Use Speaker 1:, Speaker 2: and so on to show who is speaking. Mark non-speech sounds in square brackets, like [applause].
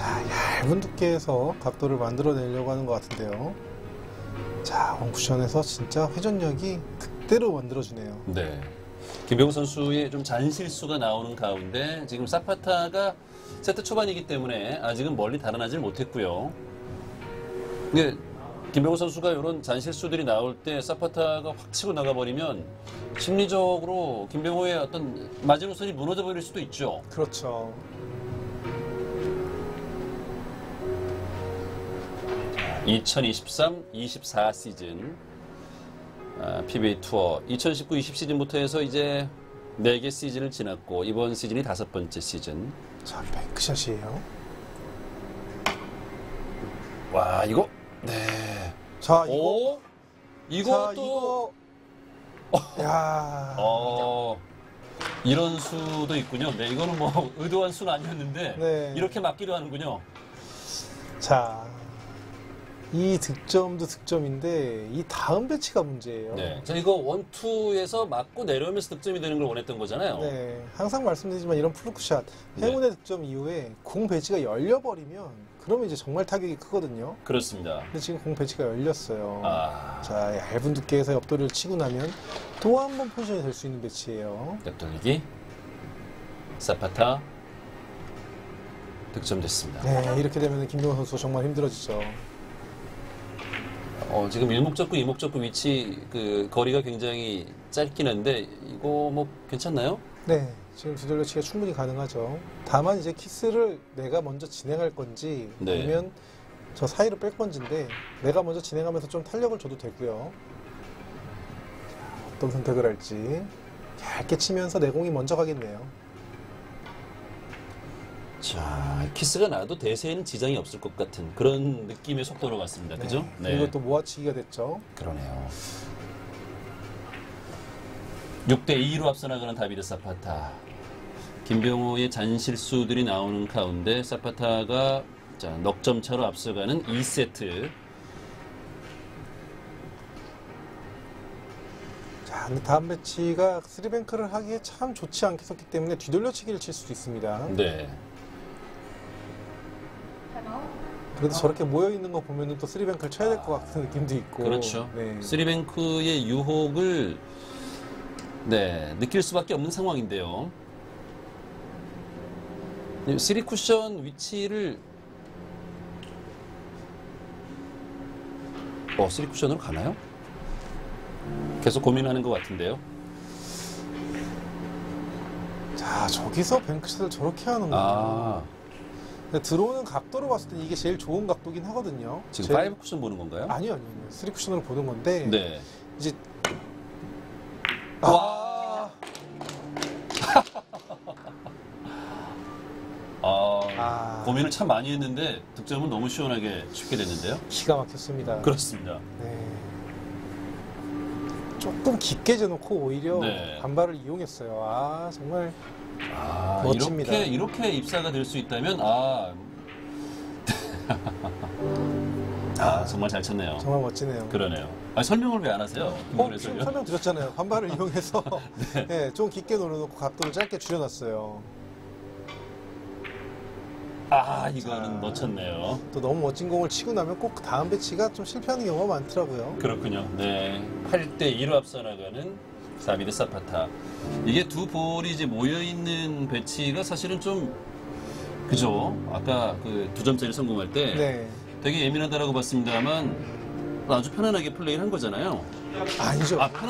Speaker 1: 자, 얇은 두께에서 각도를 만들어내려고 하는 것 같은데요. 자, 원쿠션에서 진짜 회전력이 그대로 만들어주네요.
Speaker 2: 네. 김병호 선수의 좀 잔실수가 나오는 가운데 지금 사파타가 세트 초반이기 때문에 아직은 멀리 달아나질 못했고요. 근데 김병호 선수가 이런 잔실수들이 나올 때 사파타가 확 치고 나가버리면 심리적으로 김병호의 어떤 마지노선이 무너져 버릴 수도 있죠.
Speaker 1: 그렇죠.
Speaker 2: 2023-24 시즌 아, PBA 투어 2019-20 시즌부터 해서 이제 4개 시즌을 지났고 이번 시즌이 다섯 번째 시즌.
Speaker 1: 자, 뱅크샷이에요.
Speaker 2: 와 이거 네.
Speaker 1: 자, 이거.
Speaker 2: 오
Speaker 1: 자,
Speaker 2: 이것도
Speaker 1: 이거. [laughs] 야.
Speaker 2: 어 이런 수도 있군요. 네 이거는 뭐 [laughs] 의도한 수는 아니었는데
Speaker 1: 네.
Speaker 2: 이렇게 맞기도 하는군요.
Speaker 1: 자, 이 득점도 득점인데 이 다음 배치가 문제예요.
Speaker 2: 네. 자 이거 one two에서 맞고 내려오면서 득점이 되는 걸 원했던 거잖아요.
Speaker 1: 네, 항상 말씀드리지만 이런 fluke shot
Speaker 2: 네.
Speaker 1: 행운의 득점 이후에 공 배치가 열려버리면 그러면 이제 정말 타격이 크거든요.
Speaker 2: 그렇습니다.
Speaker 1: 근데 지금 공 배치가 열렸어요.
Speaker 2: 아
Speaker 1: 자, 얇은 두께에서 옆돌이를 치고 나면 또 한 번 포지션이 될 수 있는 배치예요.
Speaker 2: 옆돌리기 사파타 득점됐습니다.
Speaker 1: 네, 이렇게 되면 김명호 선수 정말 힘들어지죠.
Speaker 2: 어, 지금 일목적구 이목적구 위치 그 거리가 굉장히 짧긴 한데 이거 뭐 괜찮나요?
Speaker 1: 네, 지금 뒤돌려치기가 충분히 가능하죠. 다만 이제 키스를 내가 먼저 진행할 건지
Speaker 2: 네.
Speaker 1: 아니면 저 사이로 뺄 건지인데 내가 먼저 진행하면서 좀 탄력을 줘도 되고요. 자, 어떤 선택을 할지 얇게 치면서 내공이 먼저 가겠네요.
Speaker 2: 자 키스가 나도 대세에는 지장이 없을 것 같은 그런 느낌의 속도로 갔습니다. 그죠?
Speaker 1: 네, 그리고 또 모아치기가 됐죠.
Speaker 2: 그러네요. 6대 2로 앞서 나가는 다비드 사파타. 김병호의 잔실수들이 나오는 가운데 사파타가 자, 넉점 차로 앞서가는 2세트.
Speaker 1: 자, 근데 다음 배치가 three bank를 하기에 참 좋지 않겠었기 때문에 뒤돌려치기를 칠 수도 있습니다.
Speaker 2: 네.
Speaker 1: 그래도 저렇게 모여 있는 거 보면은 또 three bank를 쳐야 될 것 같은 느낌도 있고.
Speaker 2: 그렇죠.
Speaker 1: 네.
Speaker 2: three bank의 유혹을 네, 느낄 수밖에 없는 상황인데요. 쓰리 쿠션 위치를 어, 쓰리 쿠션으로 가나요? 계속 고민하는 것 같은데요.
Speaker 1: 자, 저기서 bank shot을 저렇게 하는구나.
Speaker 2: 아,
Speaker 1: 들어오는 각도로 봤을 때 이게 제일 좋은 각도긴 하거든요.
Speaker 2: 지금
Speaker 1: 제일-
Speaker 2: five 쿠션 보는 건가요?
Speaker 1: 아니요, 아니요. 쓰리 쿠션으로 보는 건데
Speaker 2: 네.
Speaker 1: 이제
Speaker 2: 와. [laughs] 아,
Speaker 1: 아.
Speaker 2: 고민을 참 많이 했는데 득점은 너무 시원하게 쉽게 됐는데요.
Speaker 1: 기가 막혔습니다.
Speaker 2: 그렇습니다.
Speaker 1: 네. 조금 깊게 재놓고 오히려
Speaker 2: 네.
Speaker 1: 반발을 이용했어요. 아 정말
Speaker 2: 아,
Speaker 1: 멋집니다.
Speaker 2: 이렇게 이렇게 입사가 될 수 있다면 아, [laughs] 아 정말 잘 쳤네요.
Speaker 1: 정말 멋지네요.
Speaker 2: 그러네요. 아, 설명을 왜 안 하세요?
Speaker 1: 어, 지금? 설명 드렸잖아요. 반발을 이용해서 [laughs] 네, 좀 깊게 노려놓고 각도를 짧게 줄여놨어요.
Speaker 2: 아 이거는
Speaker 1: 자.
Speaker 2: 멋졌네요.
Speaker 1: 또 너무 멋진 공을 치고 나면 꼭 다음 배치가 좀 실패하는 경우가 많더라고요.
Speaker 2: 그렇군요. 네. 8대 2로 앞서 나가는 다비드 사파타. 이게 두 볼이 이제 모여 있는 배치가 사실은 좀 그죠? 아까 그 두 점짜리 성공할 때
Speaker 1: 네.
Speaker 2: 되게 예민하다라고 봤습니다만 아주 편안하게 플레이를 한 거잖아요.
Speaker 1: 아니죠.
Speaker 2: 아 편안